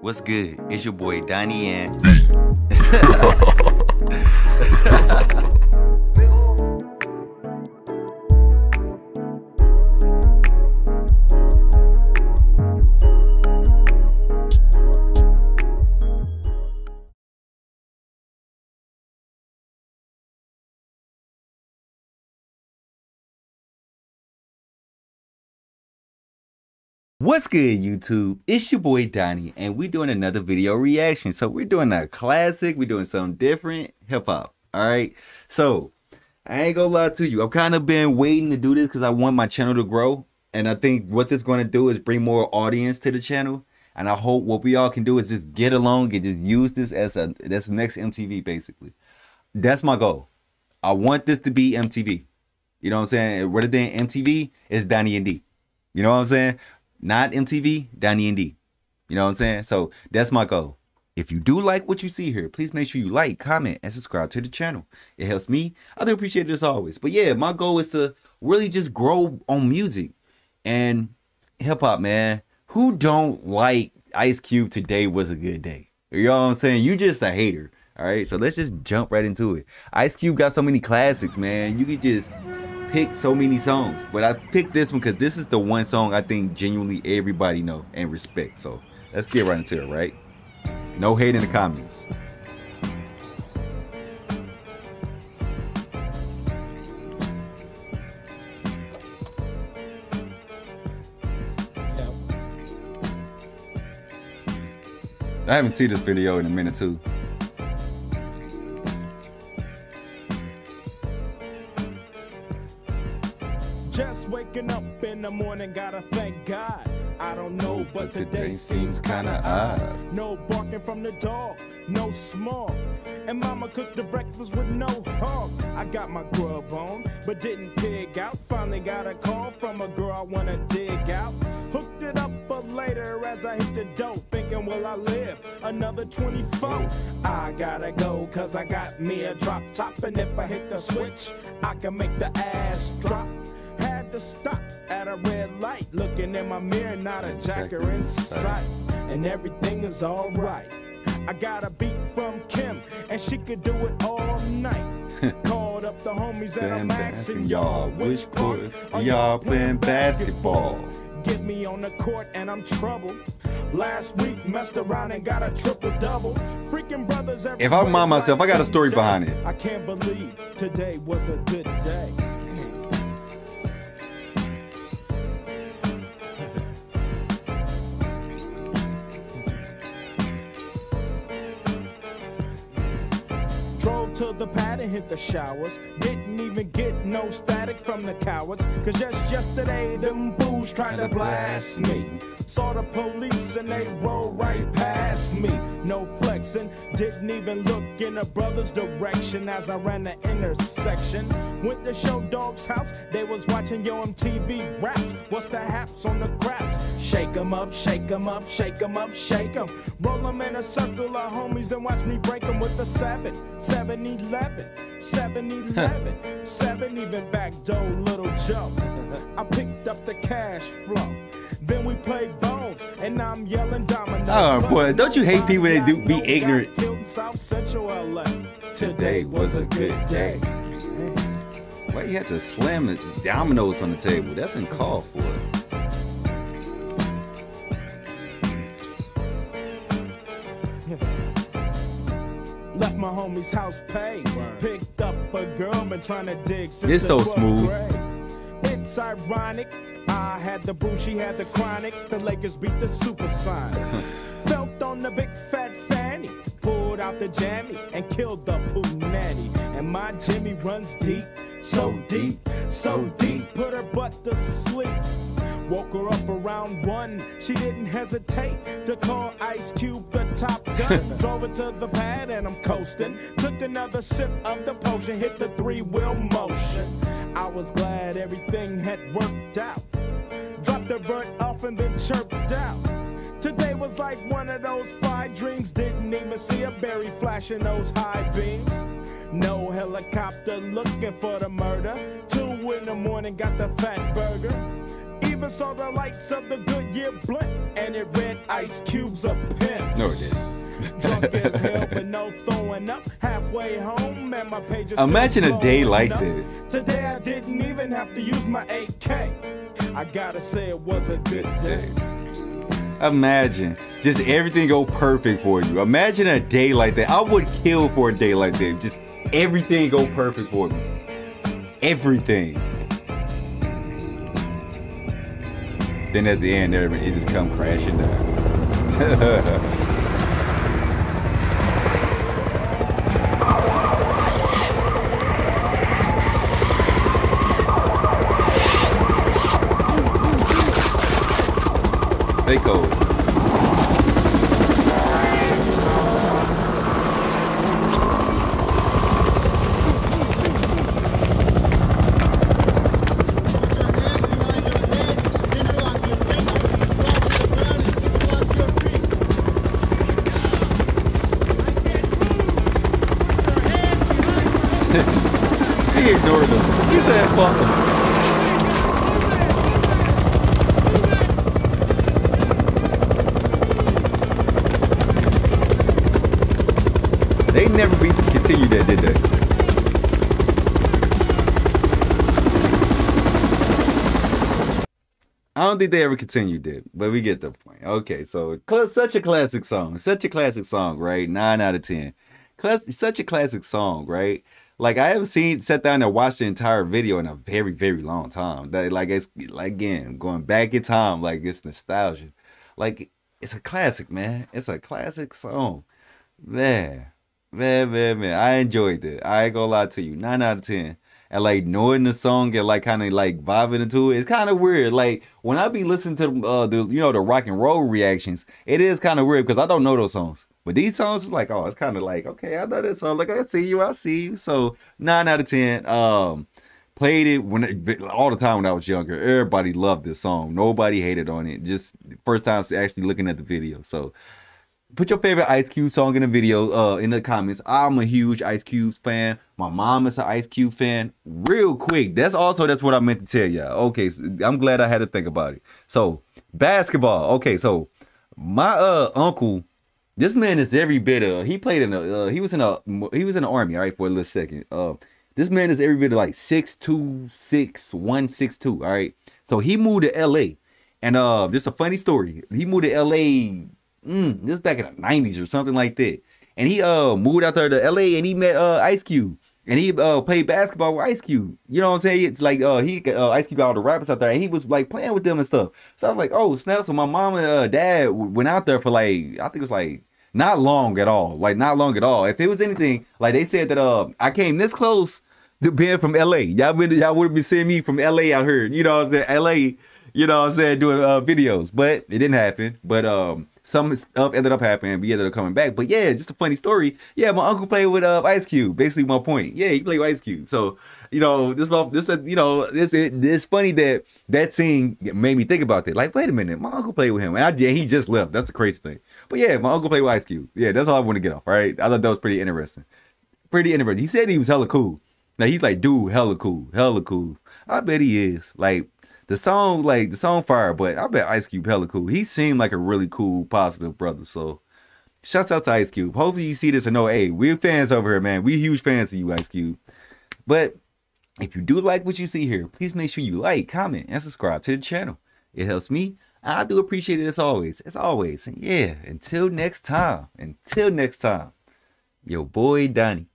What's good? It's your boy Donnie and What's good, YouTube? It's your boy Donnie, and we're doing another video reaction. So we're doing a classic, we're doing something different, hip hop. All right. So I ain't gonna lie to you. I've kind of been waiting to do this because I want my channel to grow, and I think what this to do is bring more audience to the channel. And I hope what we all can do is just get along and just use this as a that's the next MTV basically. That's my goal. I want this to be MTV. You know what I'm saying? Rather than MTV, it's Donnie and D. You know what I'm saying? Not MTV, Donnie and D. You know what I'm saying? So that's my goal. If you do like what you see here, please make sure you like, comment, and subscribe to the channel. It helps me. I do appreciate it as always. But yeah, my goal is to really just grow on music and hip hop, man. Who don't like Ice Cube today was a good day? You know what I'm saying? You just a hater. All right, so let's just jump right into it. Ice Cube got so many classics, man. You could just picked so many songs, but I picked this one because this is the one song I think genuinely everybody know and respect. So let's get right into it, right? No hate in the comments. I haven't seen this video in a minute too. Just waking up in the morning, gotta thank God. I don't know, but today seems kinda odd. No barking from the dog, no small. And mama cooked the breakfast with no hog. I got my grub on, but didn't pig out. Finally got a call from a girl I wanna dig out. Hooked it up for later as I hit the dope. Thinking, will I live another 24? I gotta go, cause I got me a drop top. And if I hit the switch, I can make the ass drop had to stop at a red light. Looking in my mirror, not a jacker in sight. And everything is alright. I got a beat from Kim, and she could do it all night. Called up the homies and I'm asking y'all, which part y'all playing basketball? Get me on the court and I'm troubled. Last week messed around and got a triple double. Freaking brothers If I remind myself, I got a story behind it. I can't believe today was a good day. To the pad and hit the showers. Didn't even get no static from the cowards. Cause just yesterday, them fools tried to blast me. Saw the police and they rolled right past me. No flexing, didn't even look in a brother's direction as I ran the intersection. Went to Short Dog's house, they was watching Yo MTV raps. What's the haps on the craps? Shake 'em up, shake 'em up, shake 'em up, shake 'em. Roll 'em in a circle of homies and watch me break 'em with the seven. 7 11, 7 11, 7 even back door, little Joe. I picked up the cash flow. Then we played bones, and I'm yelling domino. Oh boy, don't you hate people that do be ignorant? Today was a good day. Why you have to slam the dominoes on the table? That's uncalled for. Left my homie's house paid. Picked It's so smooth. It's ironic. I had the boo, she had the chronic. The Lakers beat the Supersonics. Felt on the big fat fanny. Pulled out the jammy and killed the poo nanny. And my Jimmy runs deep, so deep, so deep. Put her butt to sleep. Woke her up around one. She didn't hesitate to call Ice Cube the top gun. Drove her to the pad and I'm coasting. Took another sip of the potion, hit the three wheel motion. I was glad everything had worked out. Dropped the bird off and then chirped out. Today was like one of those five dreams. Didn't even see a berry flashing those high beams. No helicopter looking for the murder. Two in the morning, got the Fatburger. Never saw the lights of the Goodyear blimp, and it read Ice Cube's a pimp. No, it didn't. Drunk as hell, but no throwing up. Halfway home, and my pages. Imagine a day like this. Today I didn't even have to use my AK. I gotta say it was a good day. Imagine just everything go perfect for you. Imagine a day like that. I would kill for a day like that. Just everything go perfect for me. Everything. Then at the end, it just come crashing down. They cold. He fuck. They never be continued that, did they? I don't think they ever continued it, but we get the point. Okay, so such a classic song, such a classic song, right? Nine out of ten. Class, such a classic song, right? Like I haven't seen sat down and watched the entire video in a very, very long time. That like it's like again going back in time, like it's nostalgia. Like it's a classic, man. It's a classic song, man. Man, man, man. I enjoyed it. I ain't gonna lie to you. Nine out of ten. And like knowing the song and like kind of like vibing into it, it's kind of weird. Like when I be listening to uh the you know the rock and roll reactions, it is kind of weird because I don't know those songs. But these songs is like, oh, it's kind of like, okay, I know this song. Like I see you, I see you. So nine out of ten. Um, played it when all the time when I was younger. Everybody loved this song. Nobody hated on it. Just first time actually looking at the video. So put your favorite Ice Cube song in the video uh in the comments. I'm a huge Ice Cube fan. My mom is an Ice Cube fan. Real quick, that's also that's what I meant to tell y'all. Okay, so I'm glad I had to think about it. So basketball. Okay, so my uh uncle, this man is every bit of. He played in a. Uh, he was in a. He was in the army. All right, for a little second. Uh, this man is every bit of like six two, six one, six two. All right, so he moved to L.A. And uh, just a funny story. He moved to L.A mm, this back in the 90s or something like that. And he uh moved out there to LA and he met uh Ice Cube. And he uh played basketball with Ice Cube. You know what I'm saying? It's like uh he uh, Ice Cube got all the rappers out there and he was like playing with them and stuff. So I was like, oh snap. So my mom and uh, dad went out there for like I think it was like not long at all. Like not long at all. If it was anything, like they said that uh I came this close to being from LA. Y'all would y'all would be seeing me from LA out here. You know I'm saying? LA, you know what I'm saying, doing uh videos. But it didn't happen. But um some stuff ended up happening. We ended up coming back. But yeah, just a funny story. Yeah, my uncle played with uh, Ice Cube. Basically, my point. Yeah, he played with Ice Cube. So you know, this this you know this it, it's funny that that scene made me think about that. Like, wait a minute, my uncle played with him, and I yeah, he just left. That's the crazy thing. But yeah, my uncle played with Ice Cube. Yeah, that's all I want to get off. Right? I thought that was pretty interesting. Pretty interesting. He said he was hella cool. Now he's like, dude, hella cool, hella cool. I bet he is. Like, the song, like the song fire, but I bet Ice Cube hella cool. He seemed like a really cool, positive brother. So shouts out to Ice Cube. Hopefully you see this and know, hey, we're fans over here, man. We huge fans of you, Ice Cube. But if you do like what you see here, please make sure you like, comment, and subscribe to the channel. It helps me. I do appreciate it as always. As always. And yeah, until next time. Until next time. Yo boy Donnie.